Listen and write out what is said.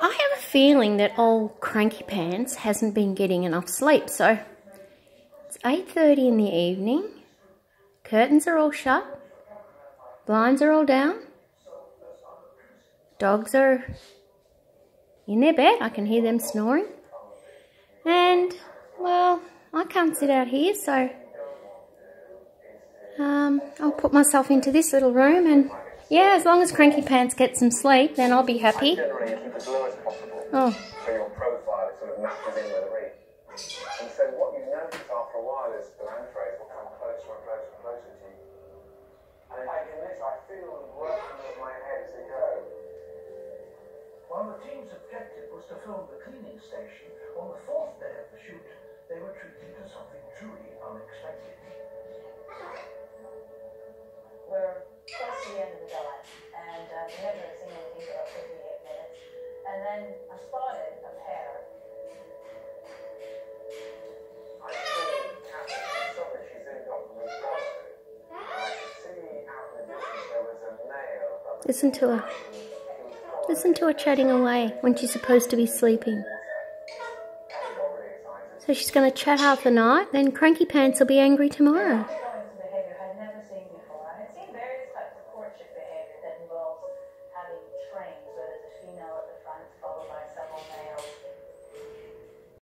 I have a feeling that old Cranky Pants hasn't been getting enough sleep. So it's 8.30 in the evening. Curtains are all shut. Blinds are all down. Dogs are in their bed. I can hear them snoring. And, well, I can't sit out here, so um, I'll put myself into this little room and yeah, as long as Cranky Pants gets some sleep, then I'll be happy. Oh. So your profile sort of matches in with the reef. And so what you notice after a while is the manta rays will come closer and closer and closer to you. And in this, I feel them working with my head as they go. While the team's objective was to film the cleaning station, on the fourth day of the shoot, was a nail above the Listen to her. Listen to her chatting away when she's supposed to be sleeping. So she's going to chat half the night, then Cranky Pants will be angry tomorrow.